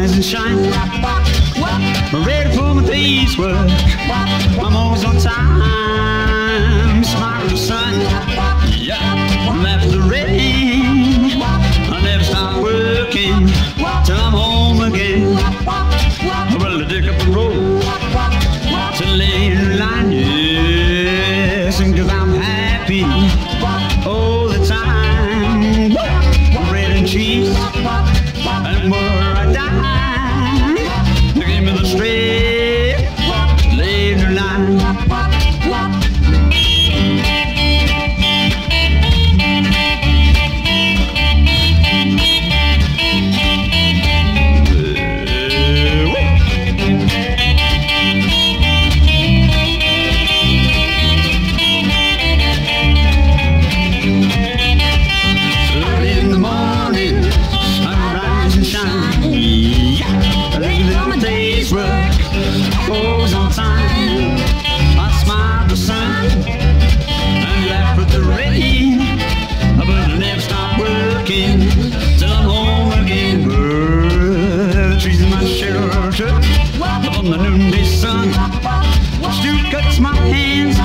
rise and shine. I'm ready for my day's work. I'm always on time. Smile the sun. Yeah, left the rain. I never stop working till I'm home again. Well, I dig up the road to lay in line, yes, and cause I'm happy and where goes on time. I smile the sun and laugh with the rain, but I never stop working till I'm home again. The trees in my shelter on the noonday sun. Still cuts my hands